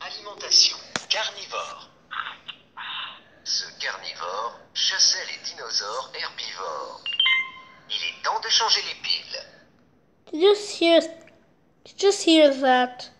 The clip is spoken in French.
alimentation. Carnivore. Ce carnivore chassait les dinosaures herbivores. Il est temps de changer les piles. Just hear? Just hear that?